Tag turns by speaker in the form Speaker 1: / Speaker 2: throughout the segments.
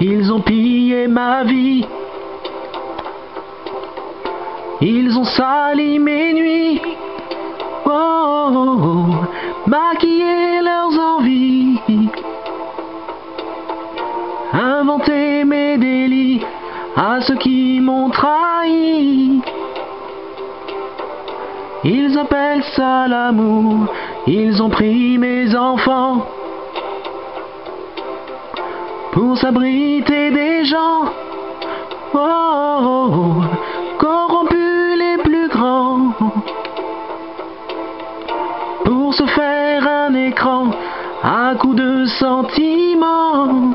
Speaker 1: Ils ont pillé ma vie. Ils ont sali mes nuits. Oh, oh, oh, maquillé leurs envies. Inventé mes délits à ceux qui m'ont trahi. Ils appellent ça l'amour. Ils ont pris mes enfants pour s'abriter des gens. Oh, oh, oh, corrompus les plus grands. Pour se faire un écran à coups de sentiments.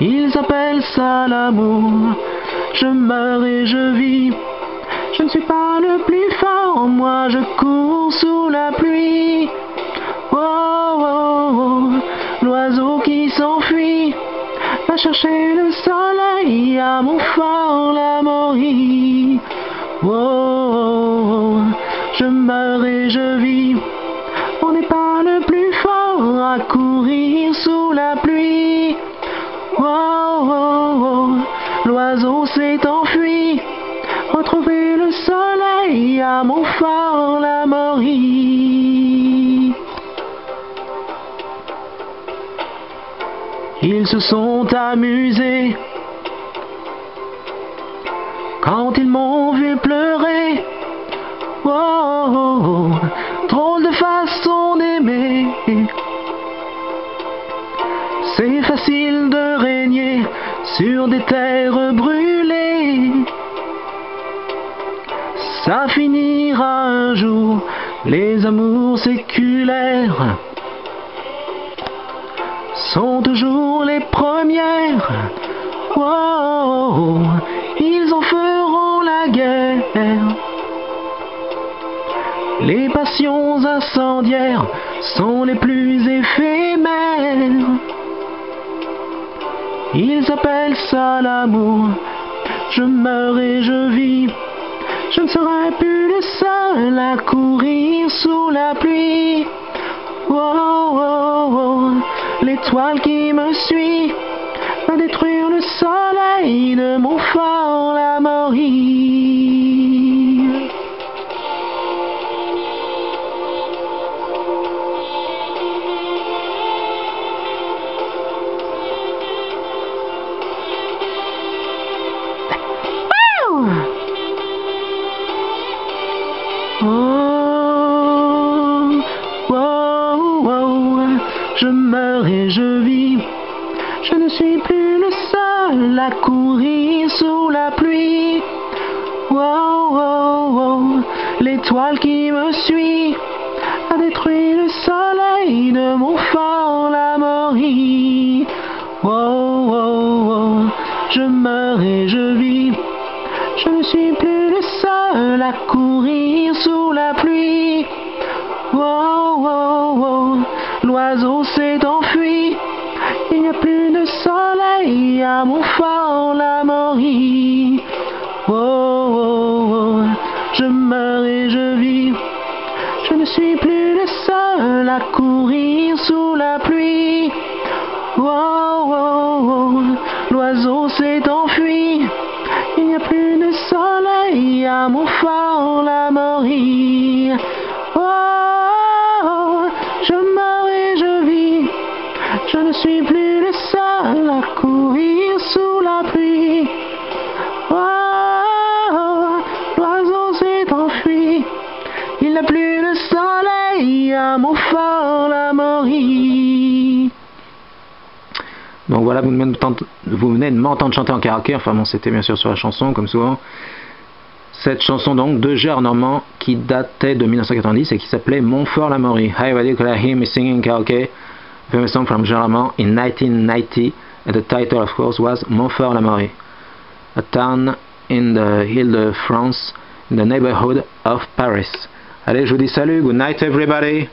Speaker 1: Ils appellent ça l'amour. Je meurs et je vis. Je ne suis pas le plus fort, moi je cours sous la pluie. À mon fort la morie. Oh, je meurs et je vis. On n'est pas le plus fort à courir sous la pluie. Oh, oh, oh, l'oiseau s'est enfui. Retrouver le soleil à mon fort la morie. Ils se sont amusés sur des terres brûlées. Ça finira un jour, les amours séculaires sont toujours les premières. Oh, ils en feront la guerre. Les passions incendiaires sont les plus éphémères. Ils appellent ça l'amour. Je meurs et je vis. Je ne serai plus le seul à courir sous la pluie. Oh, oh, oh, l'étoile qui me suit va détruire le soleil de mon fort la. Je meurs et je vis. Je ne suis plus le seul à courir sous la pluie. Oh, oh, oh, l'étoile qui me suit a détruit le soleil de mon fort la. Oh, oh, oh, je meurs et je vis. Je ne suis plus le seul à courir l'oiseau s'est enfui. Il n'y a plus de soleil à mon fort la morie. Oh, oh, oh, je meurs et je vis. Je ne suis plus le seul à courir sous la pluie. Oh, oh, oh, l'oiseau s'est enfui. Il n'y a plus de soleil à mon fort la. Mon fort la morie.
Speaker 2: Donc voilà, vous venez de m'entendre- chanter en karaoké, enfin bon, c'était bien sûr sur la chanson, comme souvent. Cette chanson donc de Gérard Normand qui datait de 1990 et qui s'appelait Montfort la Maury. Hi everybody, could hear me singing karaoke? Famous from Gérard Normand in 1990 and the title of course was Montfort la Maury. A town in the Ile-de-France in the neighborhood of Paris. Allez, je vous dis salut, good night everybody!